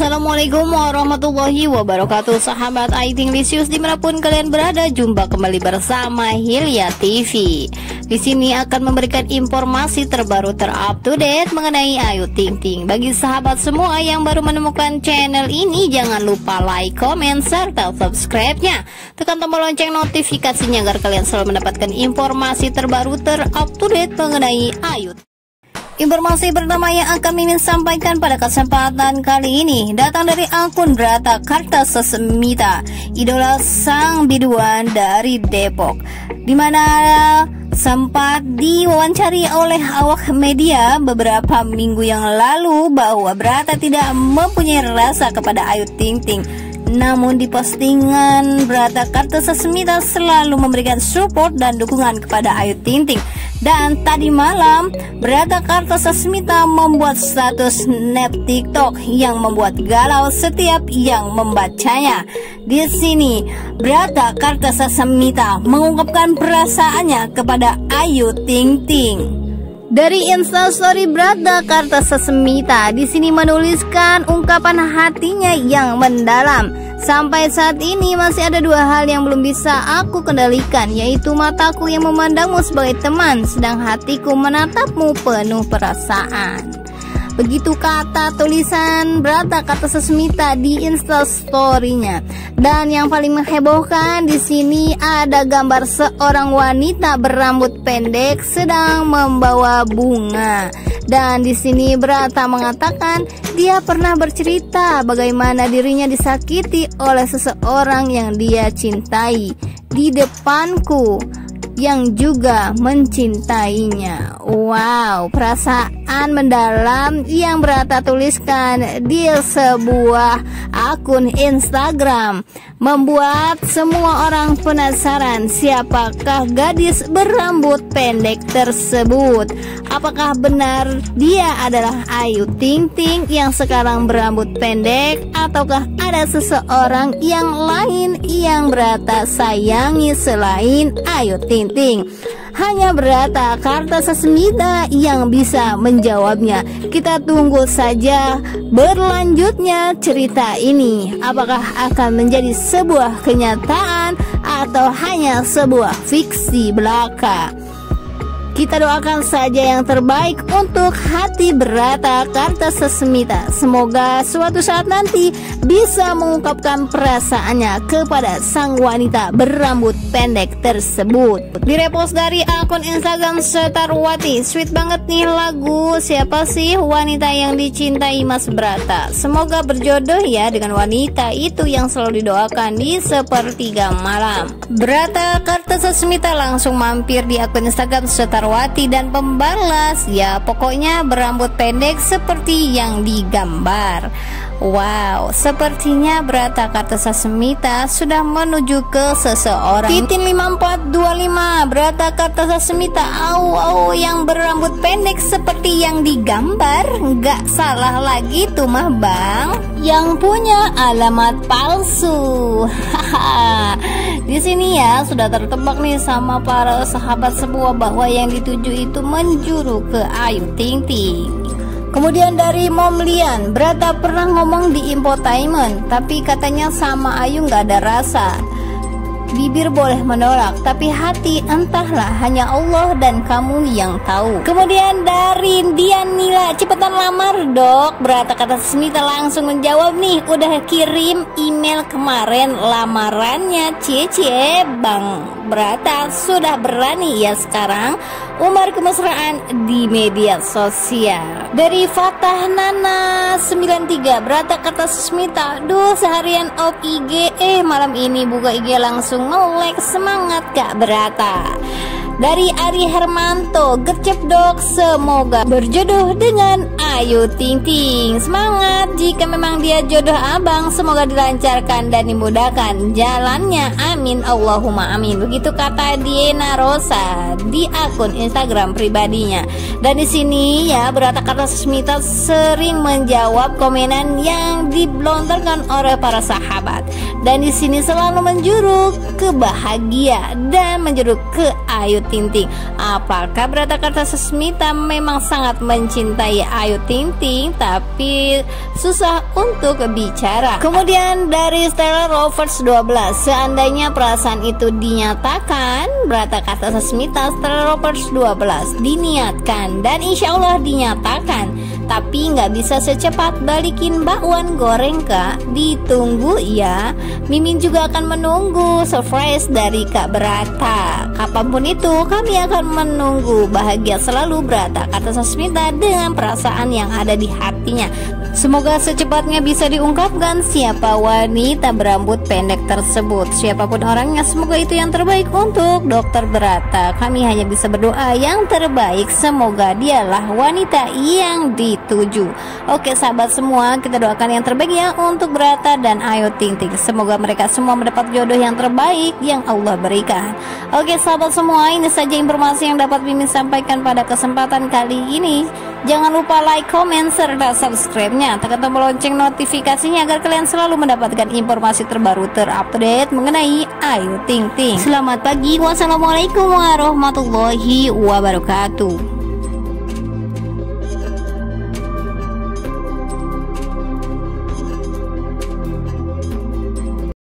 Assalamualaikum warahmatullahi wabarakatuh. Sahabat Aiting Lisius di mana pun kalian berada Jumpa kembali bersama Hilya TV Di sini akan memberikan informasi terbaru terupdate mengenai Ayu Ting Ting. Bagi sahabat semua yang baru menemukan channel ini Jangan lupa like, comment, serta subscribe-nya. Tekan tombol lonceng notifikasinya agar kalian selalu mendapatkan informasi terbaru terupdate mengenai Ayu Informasi pertama yang akan Mimin sampaikan pada kesempatan kali ini datang dari akun Brata Kartasasmita, idola sang biduan dari Depok, di mana sempat diwawancari oleh awak media beberapa minggu yang lalu bahwa Brata tidak mempunyai rasa kepada Ayu Ting Ting. Namun di postingan Brata Kartasasmita selalu memberikan support dan dukungan kepada Ayu Ting Ting dan tadi malam, Berata Kartasasmita membuat status snap TikTok yang membuat galau setiap yang membacanya. Di sini, Berata Kartasasmita mengungkapkan perasaannya kepada Ayu Ting Ting. Dari instastory Brata Kartasasmita di sini menuliskan ungkapan hatinya yang mendalam. Sampai saat ini masih ada dua hal yang belum bisa aku kendalikan Yaitu mataku yang memandangmu sebagai teman Sedang hatiku menatapmu penuh perasaan Begitu kata tulisan Brata kata Sesmita di instastorynya. Dan yang paling menghebohkan di sini ada gambar seorang wanita berambut pendek sedang membawa bunga. Dan di sini Brata mengatakan dia pernah bercerita bagaimana dirinya disakiti oleh seseorang yang dia cintai di depanku yang juga mencintainya. Wow, perasaan mendalam yang Brata tuliskan di sebuah akun Instagram membuat semua orang penasaran siapakah gadis berambut pendek tersebut. Apakah benar dia adalah Ayu Ting Ting yang sekarang berambut pendek ataukah ada seseorang yang lain yang Brata sayangi selain Ayu Ting penting. Hanya Berata Kartasasmita yang bisa menjawabnya. Kita tunggu saja berlanjutnya cerita ini. Apakah akan menjadi sebuah kenyataan atau hanya sebuah fiksi belaka? Kita doakan saja yang terbaik untuk hati berata Karta Sesmita. Semoga suatu saat nanti bisa mengungkapkan perasaannya kepada sang wanita berambut pendek tersebut. Direpost dari akun Instagram Setarwati. Sweet banget nih lagu. Siapa sih wanita yang dicintai Mas Brata? Semoga berjodoh ya dengan wanita itu yang selalu didoakan di sepertiga malam. Brata Karta Sesmita langsung mampir di akun Instagram Setarwati Megawati dan pembalas. Ya pokoknya berambut pendek seperti yang digambar Wow, sepertinya Brata Kata Sasmita sudah menuju ke seseorang. Titin 5425 Brata Kata Sasmita au au yang berambut pendek seperti yang digambar. Nggak salah lagi tuh mah bang. Yang punya alamat palsu. Di sini ya sudah tertebak nih sama para sahabat sebuah bahwa yang dituju itu menjuru ke Ayu Ting Ting. Kemudian dari Mom Lian, Brata pernah ngomong di infotainment, tapi katanya sama Ayu nggak ada rasa. Bibir boleh menolak, tapi hati entahlah hanya Allah dan kamu yang tahu. Kemudian dari Dian Nila, cepetan lamar dok. Berata kata Smita langsung menjawab nih, udah kirim email kemarin lamarannya. Cie cie, Bang Berata sudah berani ya sekarang umar kemesraan di media sosial. Dari Fatah Nana 93 Berata kata Smita, duh seharian off IG, eh malam ini buka IG langsung melek semangat Kak Berata. Dari Ari Hermanto, gercep dok, semoga berjodoh dengan Ayu Ting Ting. Semangat jika memang dia jodoh abang, semoga dilancarkan dan dimudahkan jalannya. Amin Allahumma amin. Begitu kata Diana Rosa di akun Instagram pribadinya. Dan di sini ya berata kata Susmita sering menjawab komenan yang diblontarkan oleh para sahabat. Dan di sini selalu menjuruk ke bahagia dan menjuruk ke Ayu Ting Ting. Apakah berata kata Susmita memang sangat mencintai Ayu Ting Ting tapi susah untuk bicara. Kemudian dari Stella Rovers 12, seandainya perasaan itu dinyatakan, berata kata Sasmita Stella Rovers 12 diniatkan. Dan insya Allah dinyatakan tapi nggak bisa secepat balikin bakwan goreng kak. Ditunggu ya Mimin juga akan menunggu surprise dari Kak Berata. Kapan pun itu kami akan menunggu bahagia selalu Berata kata Sasmita dengan perasaan yang ada di hatinya. Semoga secepatnya bisa diungkapkan siapa wanita berambut pendek tersebut. Siapa pun orangnya semoga itu yang terbaik untuk dokter Berata. Kami hanya bisa berdoa yang terbaik Semoga dialah wanita yang dituju. Oke sahabat semua kita doakan yang terbaik ya untuk Berata dan Ayu Ting Ting. Semoga mereka semua mendapat jodoh yang terbaik yang Allah berikan. Oke sahabat semua ini saja informasi yang dapat Mimin sampaikan pada kesempatan kali ini. Jangan lupa like, comment, serta subscribe-nya. Tekan tombol lonceng notifikasinya agar kalian selalu mendapatkan informasi terbaru terupdate mengenai Ayu Ting Ting. Selamat pagi, wassalamualaikum warahmatullahi wabarakatuh